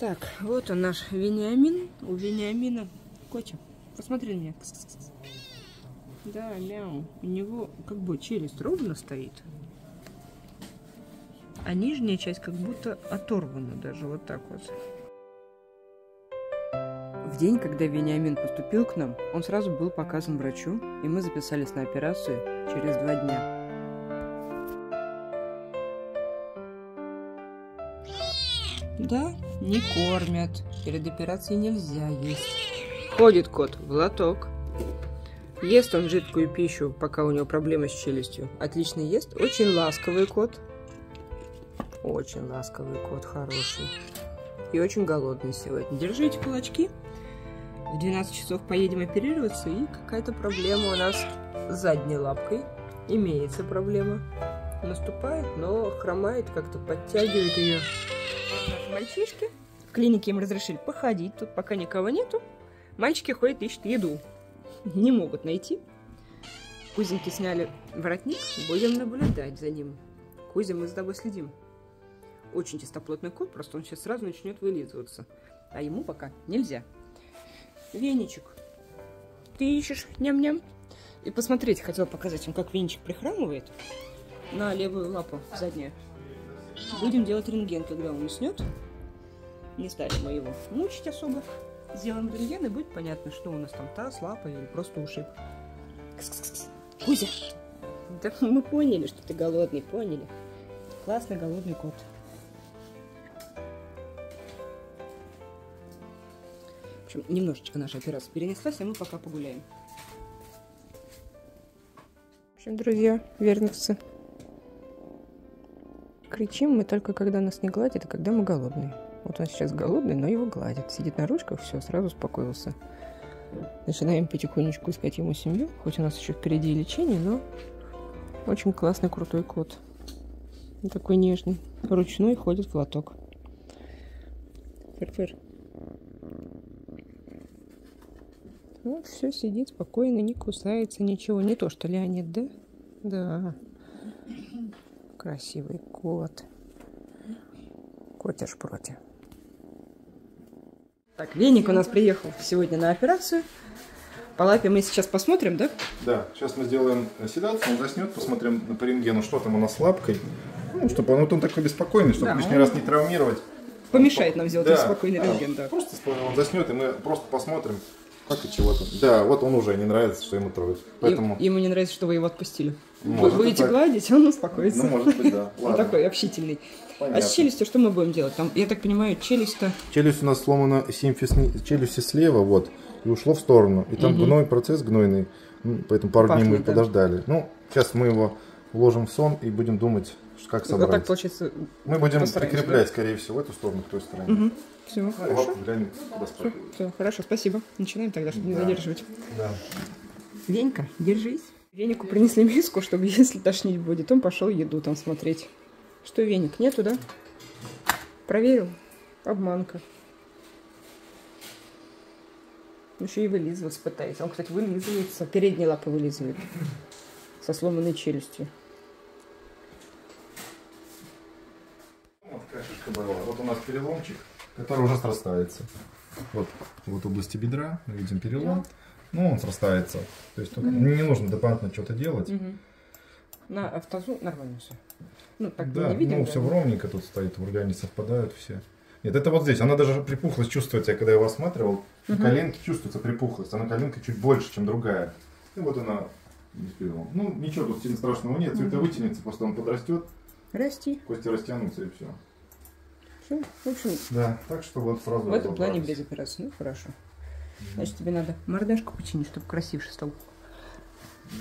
Так, вот он наш Вениамин. У Вениамина котя. Посмотри на меня. Да, мяу. У него как бы челюсть ровно стоит. А нижняя часть как будто оторвана даже вот так вот. В день, когда Вениамин поступил к нам, он сразу был показан врачу, и мы записались на операцию через два дня. Да, не кормят. Перед операцией нельзя есть. Ходит кот в лоток. Ест он жидкую пищу, пока у него проблемы с челюстью. Отлично ест. Очень ласковый кот. Очень ласковый кот, хороший. И очень голодный сегодня. Держите кулачки. В 12 часов поедем оперироваться, и какая-то проблема у нас с задней лапкой. Имеется проблема. Наступает, но хромает, как-то подтягивает ее. Наши мальчишки. В клинике им разрешили походить, тут пока никого нету. Мальчики ходят, ищут еду. Не могут найти. Кузеньки сняли воротник, будем наблюдать за ним. Кузя, мы за тобой следим. Очень чистоплотный кот, просто он сейчас сразу начнет вылизываться. А ему пока нельзя. Веничек, ты ищешь ням-ням? И посмотреть хотела показать вам, как Веничек прихрамывает на левую лапу заднюю. Будем делать рентген, когда он уснет. Не стали мы его мучить особо. Сделаем рентген, и будет понятно, что у нас там таз, лапа или просто ушиб. Кузя! Да мы поняли, что ты голодный, поняли. Классный голодный кот. В общем, немножечко наша операция перенеслась, а мы пока погуляем. В общем, друзья, верновцы, кричим мы только когда нас не гладит, и когда мы голодные. Вот он сейчас голодный, но его гладит. Сидит на ручках, все, сразу успокоился. Начинаем потихонечку искать ему семью, хоть у нас еще впереди лечение, но очень классный, крутой кот. Он такой нежный. Ручной ходит в лоток. Фыр-фыр. Вот все сидит спокойно, не кусается, ничего. Не то, что Леонид, да? Да. Красивый кот. Котяш против. Так, Веник у нас приехал сегодня на операцию. По лапе мы сейчас посмотрим, да? Да, сейчас мы сделаем седацию, он заснет, посмотрим по рентгену, что там у нас с лапкой. Ну, чтобы он, вот он такой беспокойный, чтобы Да, лишний он- раз не травмировать. Помешает нам сделать Да, спокойный рентген, да. Просто он заснет, и мы просто посмотрим, как и чего там. Да, вот он уже не нравится, что ему трогать. Поэтому, Им- Ему не нравится, что вы его отпустили. Может, вы будете так. гладить, он успокоится. ну, может быть, да. Он Ладно. такой общительный. А Понятно. с челюстью что мы будем делать? Там, я так понимаю, челюсть-то... Челюсть у нас сломана симфиз челюсти слева, вот, и ушло в сторону. И там Мгм. гной, процесс гнойный, поэтому пару дней мы Пахнет, да. подождали. Ну, сейчас мы его уложим в сон и будем думать, как Вот собрать. так получается. Мы будем постараемся, прикреплять, скорее всего, в эту сторону, к той стороне. Все, Ну, хорошо. вот, глянь, спрятать. Все, хорошо, спасибо. Начинаем тогда, чтобы не Да. задерживать. Да. Венька, держись. Венику принесли миску, чтобы если тошнить будет, он пошел еду там смотреть. Что, Веник, нету, да? Проверил? Обманка. Еще и вылизываться пытается. Он, кстати, вылизывается. Передние лапы вылизывает. Со сломанной челюстью. Вот такая шишка была. Вот у нас переломчик, который уже срастается. Вот, вот в области бедра мы видим перелом. Ну, он срастается. То есть тут не нужно дополнительно что-то делать. На автозу нормально все. Ну, так Да, не видим. ну да. все ровненько тут стоит, в органе совпадают все. Нет, это вот здесь. Она даже припухлость чувствуется, я когда его осматривал. На коленке чувствуется припухлость. Она коленка чуть больше, чем другая. И вот она. Ну, ничего тут сильно страшного нет. Все это вытянется, просто он подрастет, Расти. кости растянутся и все. Все. В общем, Да, так что вот сразу в этом плане без операции. Ну, хорошо. Значит, тебе надо мордашку починить, чтобы красивше стал.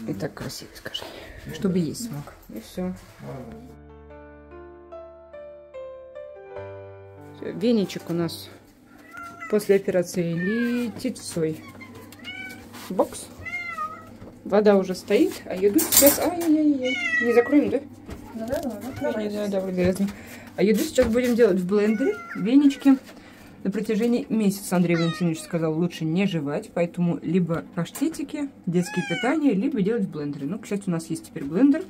И так красиво, скажи. Чтобы есть смог. И все. Веничек у нас после операции летит в свой бокс. Вода уже стоит, а еду сейчас... Ай-яй-яй. Не закроем, да? Ну да, да, да. Да, да, да, грязно. А еду сейчас будем делать в блендере, венички. На протяжении месяца Андрей Валентинович сказал, лучше не жевать, поэтому либо паштетики, детские питания, либо делать в блендере. Ну, кстати, у нас есть теперь блендер,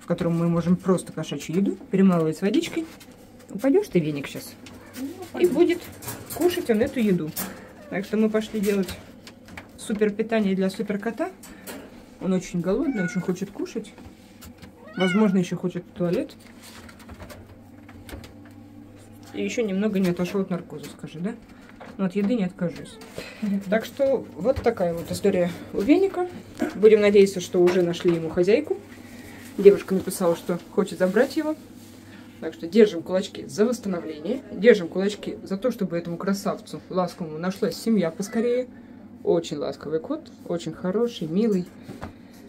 в котором мы можем просто кошачью еду перемалывать с водичкой. Упадешь ты, веник, сейчас? И будет кушать он эту еду. Так что мы пошли делать супер питание для супер кота. Он очень голодный, очень хочет кушать. Возможно, еще хочет в туалет. И еще немного не отошел от наркоза, скажи, да? Но от еды не откажусь. Так что вот такая вот история у веника. Будем надеяться, что уже нашли ему хозяйку. Девушка написала, что хочет забрать его. Так что держим кулачки за восстановление. Держим кулачки за то, чтобы этому красавцу ласковому нашлась семья поскорее. Очень ласковый кот, очень хороший, милый.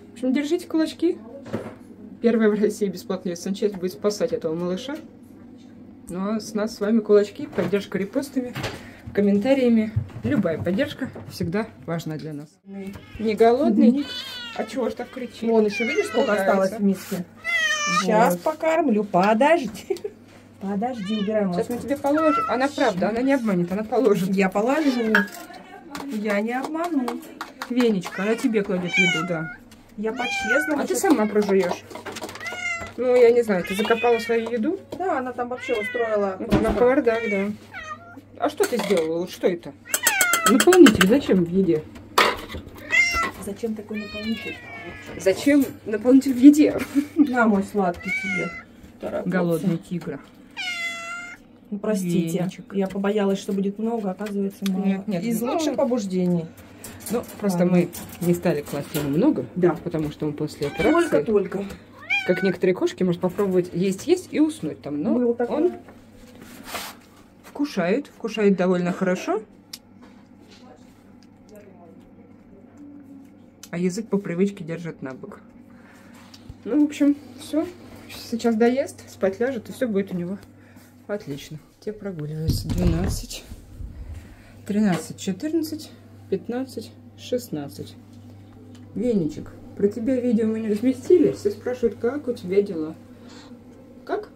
В общем, держите кулачки. Первая в России бесплатная санчасть будет спасать этого малыша. Ну а с нас с вами кулачки, поддержка репостами, комментариями. Любая поддержка всегда важна для нас. Не голодный? А чего ж так кричит? Вон еще видишь, сколько Ругается. осталось в миске? Сейчас Вот. покормлю. Подожди. Подожди, убираем. Сейчас мы тебе положим. Она правда, она не обманет, она положит. Я положу. Я не обману. Венечка, она тебе кладет еду, да. Я по-честному. А ты сама прожуешь. Ну, я не знаю, ты закопала свою еду? Да, она там вообще устроила. Ну, На кавардак, да. А что ты сделала? Вот что это? Наполнитель зачем в еде? Зачем такой наполнитель? Зачем наполнитель в еде? На, мой сладкий тебе. Голодный тигр. Ну, Простите, Веничек. я побоялась, что будет много, оказывается мало. Нет, нет, Из ну, лучших побуждений. Ну, просто Ладно. мы не стали класть ему много. Да. Потому что он после операции, Только-только. Как некоторые кошки, может попробовать есть-есть и уснуть там. Но он вкушает, вкушает довольно хорошо. А язык по привычке держит на бок. Ну, в общем, все. Сейчас доест, спать ляжет, и все будет у него отлично. Те прогуливаются 12, 13, 14, 15, 16. Венечек, про тебя видео мы не разместили. Все спрашивают, как у тебя дела. Как?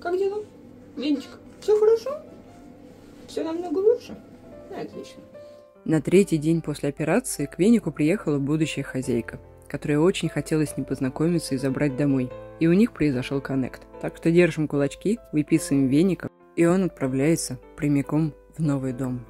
Как дела? Венечка, все хорошо? Все намного лучше? Отлично. На третий день после операции к Венику приехала будущая хозяйка, которая очень хотела с ним познакомиться и забрать домой. И у них произошел коннект. Так что держим кулачки, выписываем Веника, и он отправляется прямиком в новый дом.